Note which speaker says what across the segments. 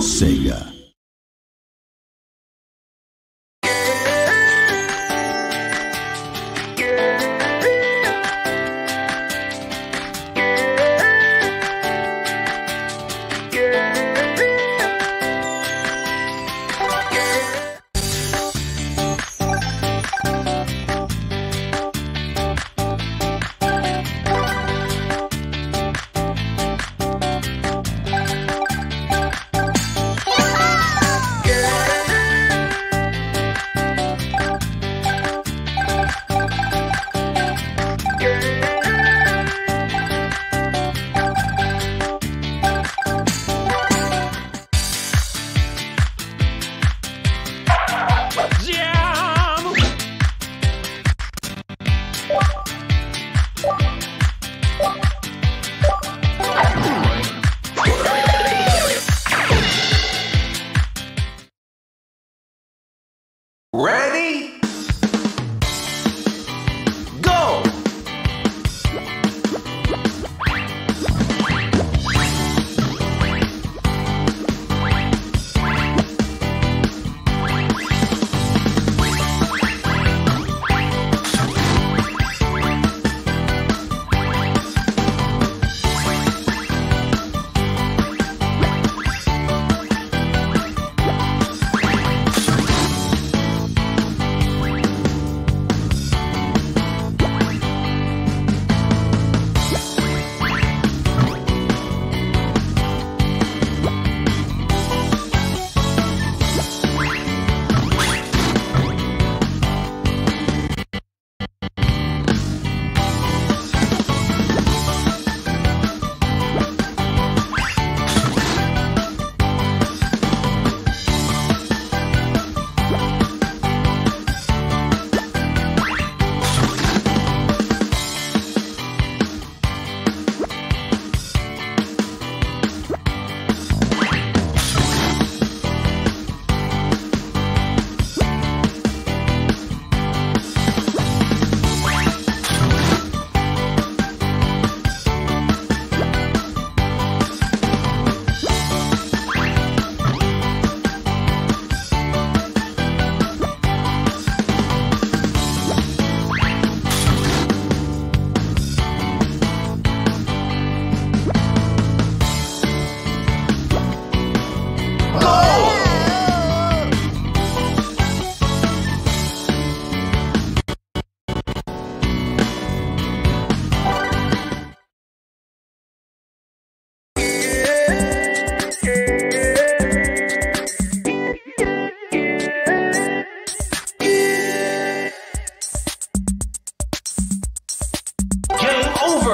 Speaker 1: Sega.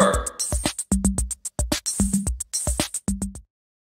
Speaker 2: her.